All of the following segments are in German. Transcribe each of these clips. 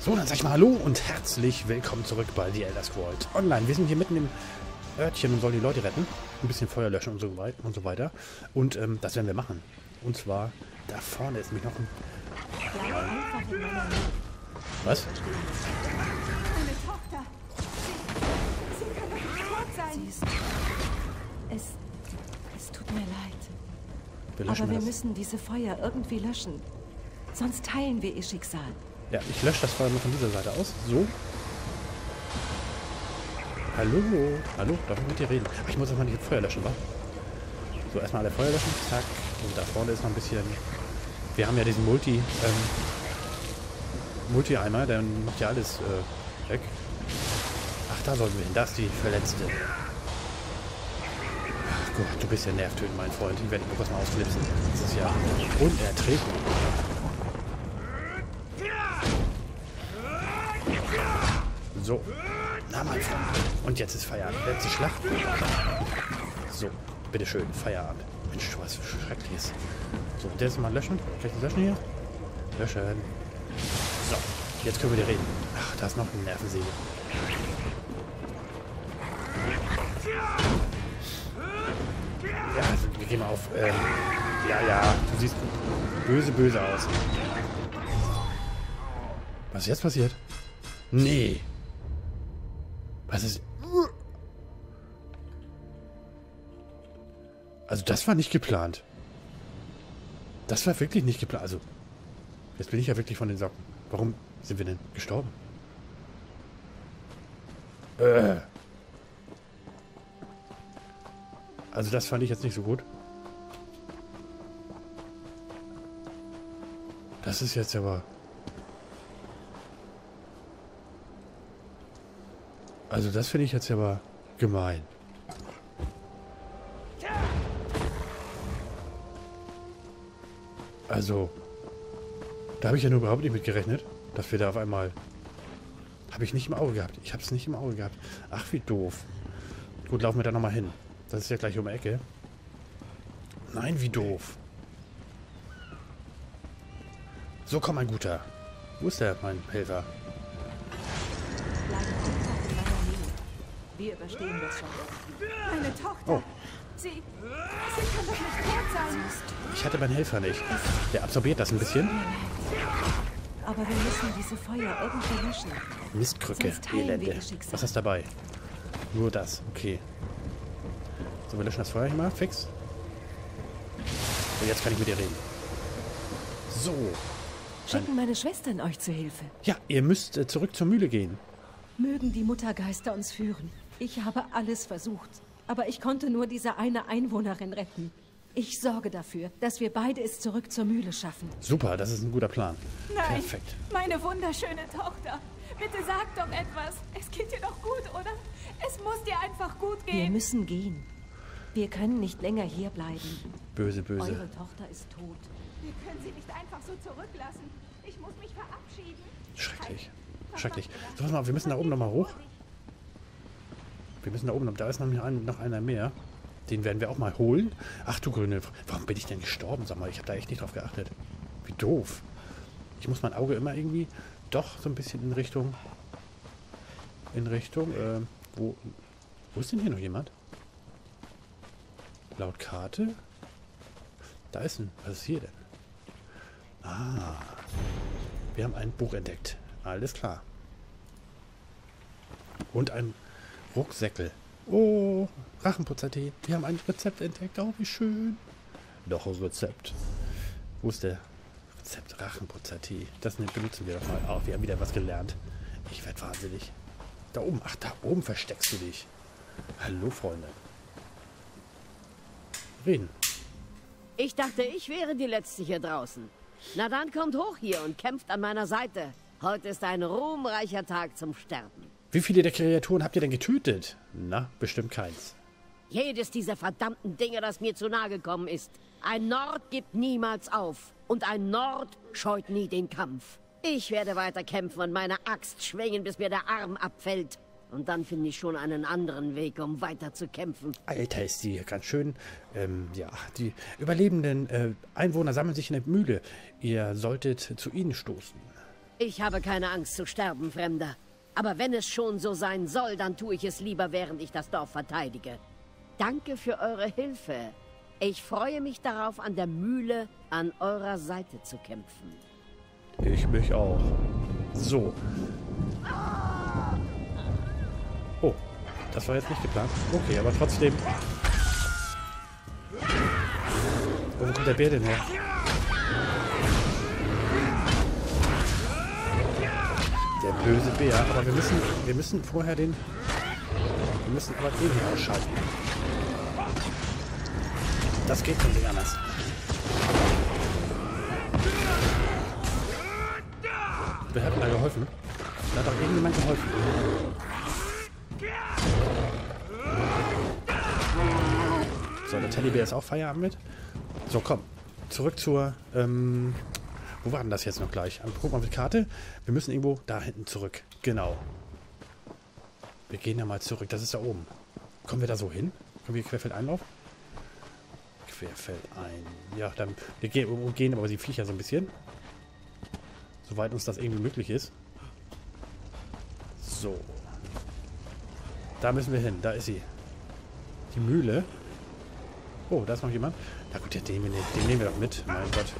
So, dann sag ich mal Hallo und herzlich willkommen zurück bei The Elder Scrolls Online. Wir sind hier mitten im Örtchen und sollen die Leute retten. Ein bisschen Feuer löschen und so, weit und so weiter. Und ähm, das werden wir machen. Und zwar, da vorne ist nämlich noch ein... Was? Meine Tochter. Sie, sie kann doch nicht tot sein. Es, es tut mir leid. Wir Aber wir das. müssen diese Feuer irgendwie löschen. Sonst teilen wir ihr Schicksal. Ja, ich lösche das Feuer mal von dieser Seite aus. So. Hallo. Hallo, darf ich mit dir reden? Ach, ich muss erstmal das Feuer löschen, wa? So, erstmal alle Feuer löschen. Zack. Und da vorne ist noch ein bisschen... Wir haben ja diesen Multi... Ähm, Multi-Eimer, der macht ja alles äh, weg. Ach, da sollten wir hin. Da ist die Verletzte. Ach Gott, du bist ja nervtötend, mein Freund. Die werde ich kurz mal ausknipsen. Das ist ja unerträglich. So. Na, mein Freund. Und jetzt ist Feierabend. Letzte Schlacht. So. Bitteschön. Feierabend. Mensch, was Schreckliches. So, und jetzt mal löschen. Das löschen hier? Löschen. So. Jetzt können wir dir reden. Ach, da ist noch eine Nervensäge. Ja, wir gehen mal auf. Ähm, ja, ja. Du siehst böse, böse aus. Was ist jetzt passiert? Nee. Was ist... Also das war nicht geplant. Das war wirklich nicht geplant. Also, jetzt bin ich ja wirklich von den Socken. Warum sind wir denn gestorben? Äh. Also das fand ich jetzt nicht so gut. Das ist jetzt aber... Also das finde ich jetzt aber gemein. Also, da habe ich ja nur überhaupt nicht mit gerechnet, dass wir da auf einmal... Habe ich nicht im Auge gehabt. Ich habe es nicht im Auge gehabt. Ach, wie doof. Gut, laufen wir da nochmal hin. Das ist ja gleich um die Ecke. Nein, wie doof. So, komm, mein Guter. Wo ist der, mein Helfer? Wir überstehen das schon. Meine Tochter. Oh. Sie, sie kann doch nicht tot sein. Ich hatte meinen Helfer nicht. Der absorbiert das ein bisschen. Aber wir müssen diese Feuer irgendwie löschen. Mistkrücke, Elende. ihr. Was ist dabei? Nur das, okay. So, wir löschen das Feuer hier mal, fix. So, jetzt kann ich mit dir reden. So. Schicken meine Schwestern euch zu Hilfe. Ja, ihr müsst äh, zurück zur Mühle gehen. Mögen die Muttergeister uns führen. Ich habe alles versucht. Aber ich konnte nur diese eine Einwohnerin retten. Ich sorge dafür, dass wir beide es zurück zur Mühle schaffen. Super, das ist ein guter Plan. Nein. Perfekt. Meine wunderschöne Tochter. Bitte sag doch etwas. Es geht dir doch gut, oder? Es muss dir einfach gut Wir gehen. müssen gehen. Wir können nicht länger hier bleiben. Böse, böse. Eure Tochter ist tot. Wir können sie nicht einfach so zurücklassen. Ich muss mich verabschieden. Schrecklich. Schrecklich. So, pass mal, wir müssen da oben nochmal hoch. Wir müssen da oben, da ist nämlich noch einer mehr. Den werden wir auch mal holen. Ach du Grüne, warum bin ich denn gestorben? Sag mal, ich habe da echt nicht drauf geachtet. Wie doof. Ich muss mein Auge immer irgendwie doch so ein bisschen in Richtung... In Richtung, äh, wo... Wo ist denn hier noch jemand? Laut Karte? Da ist ein... Was ist hier denn? Ah. Wir haben ein Buch entdeckt. Alles klar. Und ein Rucksäckel. Oh, Rachenputzer-Tee. Wir haben ein Rezept entdeckt. Oh, wie schön. Noch ein Rezept. Wo ist der Rezept Rachenputzer-Tee? Das ne- benutzen wir doch mal. Oh, wir haben wieder was gelernt. Ich werde wahnsinnig. Da oben. Ach, da oben versteckst du dich. Hallo, Freunde. Reden. Ich dachte, ich wäre die Letzte hier draußen. Na dann kommt hoch hier und kämpft an meiner Seite. Heute ist ein ruhmreicher Tag zum Sterben. Wie viele der Kreaturen habt ihr denn getötet? Na, bestimmt keins. Jedes dieser verdammten Dinge, das mir zu nahe gekommen ist. Ein Nord gibt niemals auf. Und ein Nord scheut nie den Kampf. Ich werde weiter kämpfen und meine Axt schwingen, bis mir der Arm abfällt. Und dann finde ich schon einen anderen Weg, um weiter zu kämpfen. Alter, ist die ganz schön. Ähm, ja, die überlebenden äh, Einwohner sammeln sich in der Mühle. Ihr solltet zu ihnen stoßen. Ich habe keine Angst zu sterben, Fremder. Aber wenn es schon so sein soll, dann tue ich es lieber, während ich das Dorf verteidige. Danke für eure Hilfe. Ich freue mich darauf, an der Mühle an eurer Seite zu kämpfen. Ich mich auch. So. Oh, das war jetzt nicht geplant. Okay, aber trotzdem. Wo kommt der Bär denn her? Der böse Bär. Aber wir müssen, wir müssen vorher den... Wir müssen aber den hier ausschalten. Das geht schon nicht anders. Wer hat denn da geholfen? Da hat doch irgendjemand geholfen. So, der Teddybär ist auch Feierabend mit. So, komm. Zurück zur, ähm, wo war denn das jetzt noch gleich? Guck mal die Karte. Wir müssen irgendwo da hinten zurück. Genau. Wir gehen ja mal zurück. Das ist da oben. Kommen wir da so hin? Können wir querfeldein laufen? Querfeldein. Ja, dann, wir gehen, umgehen aber die Viecher so ein bisschen. Soweit uns das irgendwie möglich ist. So. Da müssen wir hin. Da ist sie. Die Mühle. Oh, da ist noch jemand. Na gut, ja, den, den nehmen wir doch mit. Mein Gott.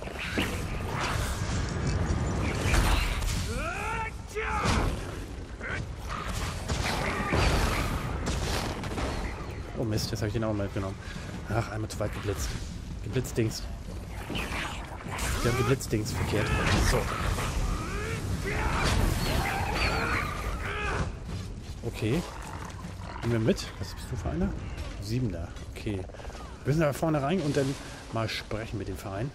Oh Mist, jetzt habe ich den auch mal mitgenommen. Ach, einmal zu weit geblitzt. Geblitzdings. Wir haben Geblitzdings verkehrt. So. Okay. Nehmen wir mit. Was bist du für einer? Siebender. Okay. Wir müssen da vorne rein und dann mal sprechen mit dem Verein.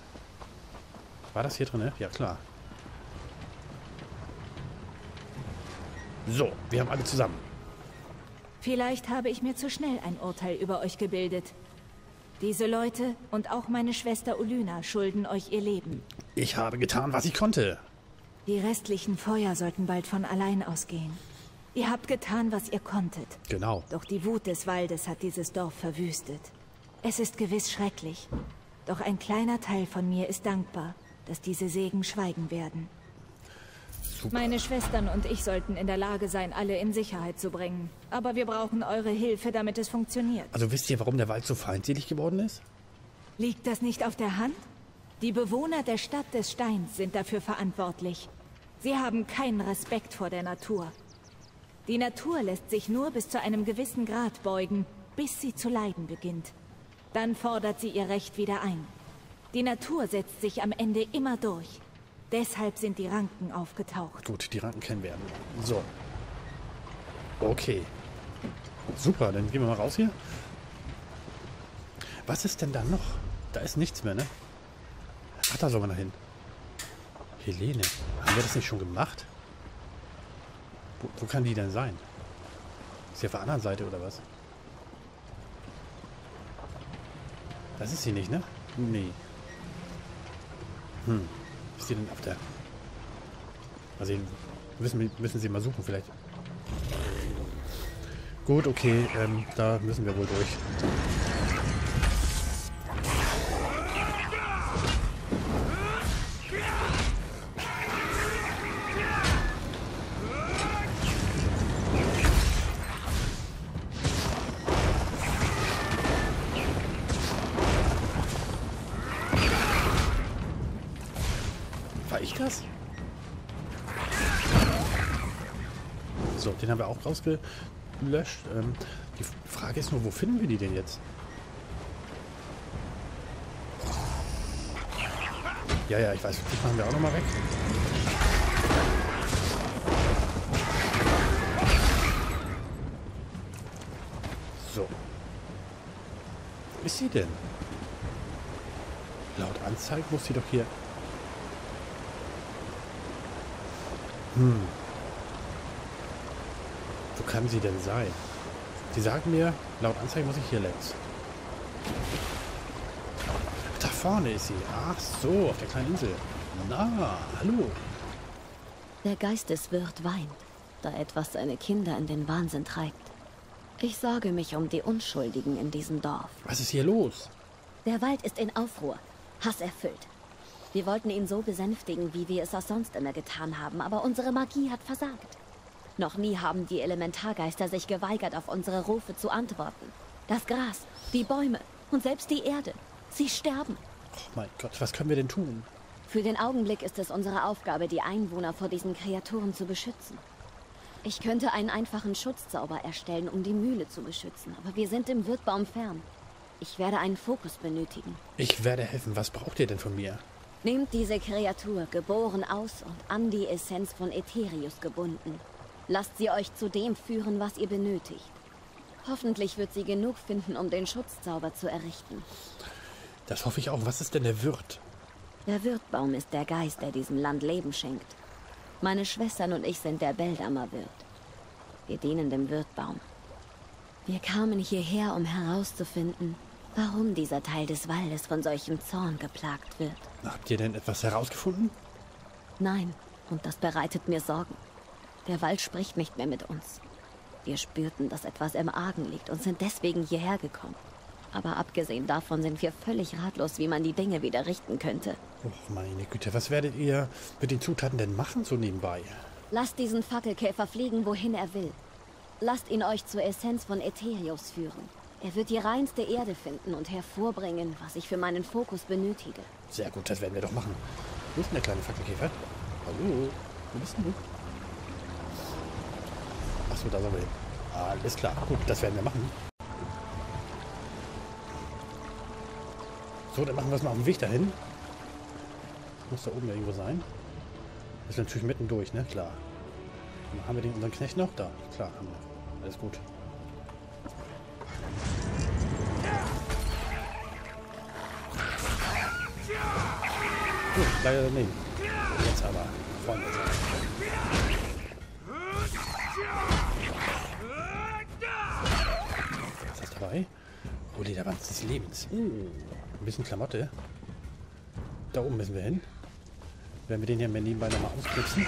War das hier drin? Ja, klar. So, wir haben alle zusammen. Vielleicht habe ich mir zu schnell ein Urteil über euch gebildet. Diese Leute und auch meine Schwester Olyna schulden euch ihr Leben. Ich habe getan, was ich konnte. Die restlichen Feuer sollten bald von allein ausgehen. Ihr habt getan, was ihr konntet. Genau. Doch die Wut des Waldes hat dieses Dorf verwüstet. Es ist gewiss schrecklich. Doch ein kleiner Teil von mir ist dankbar, dass diese Segen schweigen werden. Meine Schwestern und ich sollten in der Lage sein, alle in Sicherheit zu bringen. Aber wir brauchen eure Hilfe, damit es funktioniert. Also wisst ihr, warum der Wald so feindselig geworden ist? Liegt das nicht auf der Hand? Die Bewohner der Stadt des Steins sind dafür verantwortlich. Sie haben keinen Respekt vor der Natur. Die Natur lässt sich nur bis zu einem gewissen Grad beugen, bis sie zu leiden beginnt. Dann fordert sie ihr Recht wieder ein. Die Natur setzt sich am Ende immer durch. Deshalb sind die Ranken aufgetaucht. Gut, die Ranken kennen wir. So. Okay. Super, dann gehen wir mal raus hier. Was ist denn da noch? Da ist nichts mehr, ne? Ach, da sollen wir noch hin. Helene. Haben wir das nicht schon gemacht? Wo, wo kann die denn sein? Ist sie auf der anderen Seite oder was? Das ist sie nicht, ne? Nee. Hm. Ist sie denn auf der... Mal sehen. Müssen, müssen sie mal suchen vielleicht. Gut, okay. Ähm, da müssen wir wohl durch. Ich das? So, den haben wir auch rausgelöscht. Ähm, die Frage ist nur, wo finden wir die denn jetzt? Ja, ja, ich weiß. Die machen wir auch nochmal weg. So. Wo ist sie denn? Laut Anzeige muss sie doch hier... Hm. Wo kann sie denn sein? Sie sagen mir, laut Anzeige muss ich hier längs. Da vorne ist sie. Ach so, auf der kleinen Insel. Na, hallo. Der Geisteswirt weint, da etwas seine Kinder in den Wahnsinn treibt. Ich sorge mich um die Unschuldigen in diesem Dorf. Was ist hier los? Der Wald ist in Aufruhr, hasserfüllt. Wir wollten ihn so besänftigen, wie wir es auch sonst immer getan haben, aber unsere Magie hat versagt. Noch nie haben die Elementargeister sich geweigert, auf unsere Rufe zu antworten. Das Gras, die Bäume und selbst die Erde. Sie sterben. Oh mein Gott, was können wir denn tun? Für den Augenblick ist es unsere Aufgabe, die Einwohner vor diesen Kreaturen zu beschützen. Ich könnte einen einfachen Schutzzauber erstellen, um die Mühle zu beschützen, aber wir sind im Wirtbaum fern. Ich werde einen Fokus benötigen. Ich werde helfen. Was braucht ihr denn von mir? Nehmt diese Kreatur, geboren aus und an die Essenz von Etherius gebunden. Lasst sie euch zu dem führen, was ihr benötigt. Hoffentlich wird sie genug finden, um den Schutzzauber zu errichten. Das hoffe ich auch. Was ist denn der Wirt? Der Wirtbaum ist der Geist, der diesem Land Leben schenkt. Meine Schwestern und ich sind der Beldamer Wirt. Wir dienen dem Wirtbaum. Wir kamen hierher, um herauszufinden, warum dieser Teil des Waldes von solchem Zorn geplagt wird. Habt ihr denn etwas herausgefunden? Nein, und das bereitet mir Sorgen. Der Wald spricht nicht mehr mit uns. Wir spürten, dass etwas im Argen liegt und sind deswegen hierher gekommen. Aber abgesehen davon sind wir völlig ratlos, wie man die Dinge wieder richten könnte. Oh, meine Güte, was werdet ihr mit den Zutaten denn machen so nebenbei? Lasst diesen Fackelkäfer fliegen, wohin er will. Lasst ihn euch zur Essenz von Etherius führen. Er wird die reinste Erde finden und hervorbringen, was ich für meinen Fokus benötige. Sehr gut, das werden wir doch machen. Wo ist denn der kleine Fackelkäfer? Hallo, wo bist denn du? Achso, da sollen wir hin. Alles klar, gut, das werden wir machen. So, dann machen wir es mal auf dem Weg dahin. Muss da oben irgendwo sein. Ist natürlich mittendurch, ne? Klar. Dann haben wir den unseren Knecht noch? Da, klar, haben wir. Alles gut. Gut, leider daneben. Jetzt aber. Freunde. Was ist das dabei? Oh, Lederband des Lebens. Uh, ein bisschen Klamotte. Da oben müssen wir hin. Werden wir den hier nebenbei nochmal ausknipsen.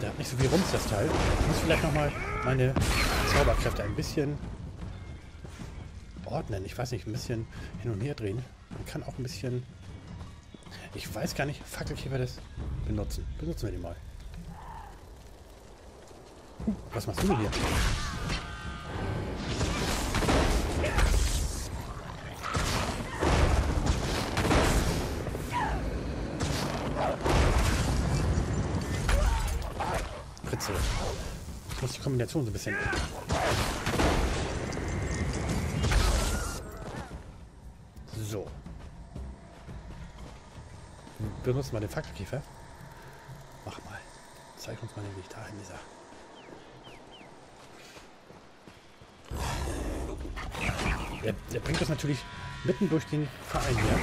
Der hat nicht so viel Rums, das Teil. Ich muss vielleicht nochmal meine Zauberkräfte ein bisschen ordnen. Ich weiß nicht, ein bisschen hin und her drehen. Man kann auch ein bisschen... Ich weiß gar nicht, Fackelkäfer das benutzen. Benutzen wir den mal. Was machst du denn hier? Fritze. Ich muss die Kombination so ein bisschen... Benutzt mal den Fackelkäfer. Mach mal. Zeig uns mal den Weg dahin, dieser. Der, der bringt das natürlich mitten durch den Verein hier.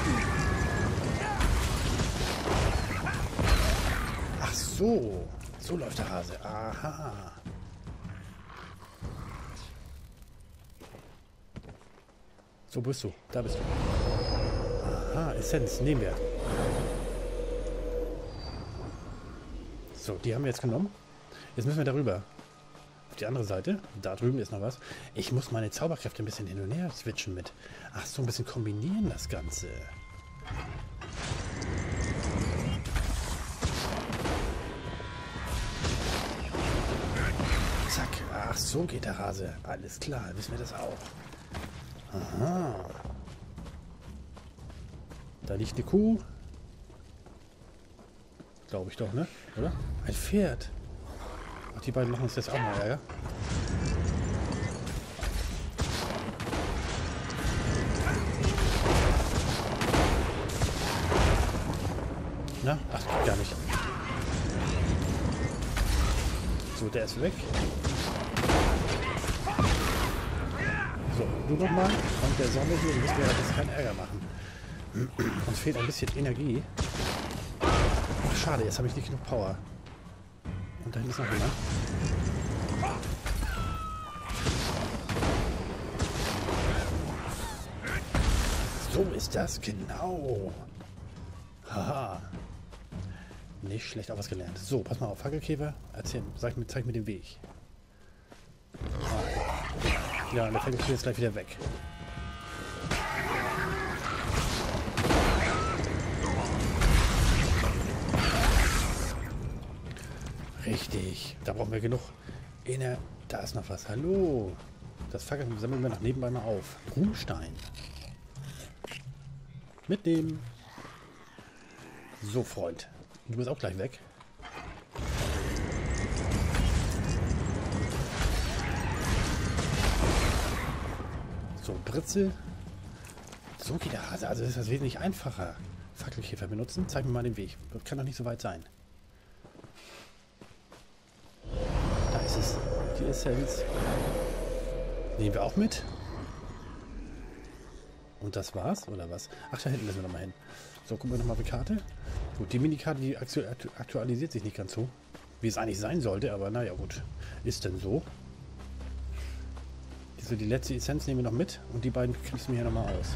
Ach so. So läuft der Hase. Aha. So bist du. Da bist du. Aha, Essenz. Nehmen wir. So, die haben wir jetzt genommen. Jetzt müssen wir darüber. Auf die andere Seite. Da drüben ist noch was. Ich muss meine Zauberkräfte ein bisschen hin und her switchen mit. Ach so, ein bisschen kombinieren das Ganze. Zack. Ach so geht der Hase. Alles klar, wissen wir das auch. Aha. Da liegt eine Kuh. Glaube ich doch, ne? Oder? Ein Pferd. Ach, die beiden machen uns jetzt auch mal Ärger. Na? Ach, geht gar nicht. So, der ist weg. So, du nochmal. Und der Sonne hier, müssen wir jetzt keinen Ärger machen. Uns fehlt ein bisschen Energie. Schade, jetzt habe ich nicht genug Power. Und da hinten ist noch jemand. So ist das, genau. Haha. Nicht schlecht auch was gelernt. So, pass mal auf, Fackelkäfer. Erzähl, sag mir, zeig mir den Weg. Ja, und der fällt jetzt gleich wieder weg. Richtig. Da brauchen wir genug. Inner. Da ist noch was. Hallo. Das Fackel sammeln wir noch nebenbei mal auf. Ruhmstein. Mitnehmen. So, Freund. Du bist auch gleich weg. So, Britzel. So geht der Hase. Also ist das wesentlich einfacher. Fackelkäfer benutzen. Zeig mir mal den Weg. Das kann doch nicht so weit sein. Die Essenz. Nehmen wir auch mit. Und das war's, oder was? Ach, da hinten müssen wir nochmal hin. So, gucken wir nochmal auf die Karte. Gut, die Minikarte, die aktu aktualisiert sich nicht ganz so, wie es eigentlich sein sollte, aber naja, gut. Ist denn so. So, die letzte Essenz nehmen wir noch mit und die beiden knipsen wir hier nochmal aus.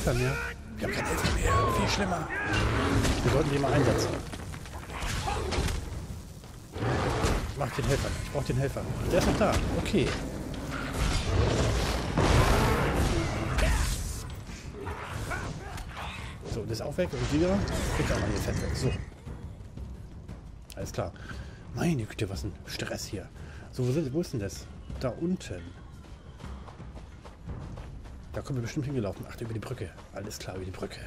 Helfer mehr. Wir haben keinen Helfer mehr. Viel schlimmer. Wir sollten den mal einsetzen. Mach den Helfer. Ich brauche den Helfer. Der ist noch da. Okay. So, der ist auch weg. Und wieder kriegt auch mal hier Fett weg. So. Alles klar. Meine Güte, was ein Stress hier. So, wo, sind, wo ist denn das? Da unten. Da kommen wir bestimmt hingelaufen. Ach, über die Brücke. Alles klar, über die Brücke.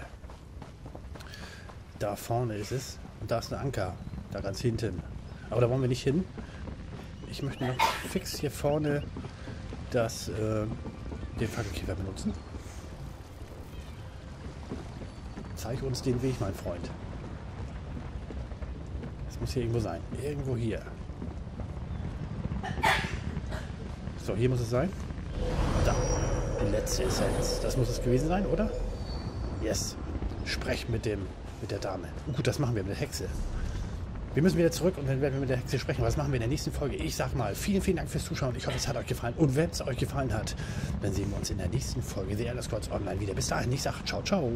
Da vorne ist es. Und da ist ein Anker. Da ganz hinten. Aber da wollen wir nicht hin. Ich möchte noch fix hier vorne das, äh, den Fackelkäfer benutzen. Zeig uns den Weg, mein Freund. Das muss hier irgendwo sein. Irgendwo hier. So, hier muss es sein. Da. Die letzte Essenz. Das muss es gewesen sein, oder? Yes. Sprech mit dem, mit der Dame. Oh, gut, das machen wir mit der Hexe. Wir müssen wieder zurück und dann werden wir mit der Hexe sprechen. Was machen wir in der nächsten Folge? Ich sag mal, vielen, vielen Dank fürs Zuschauen. Ich hoffe, es hat euch gefallen. Und wenn es euch gefallen hat, dann sehen wir uns in der nächsten Folge The Elder Scrolls Online wieder. Bis dahin, ich sage ciao, ciao.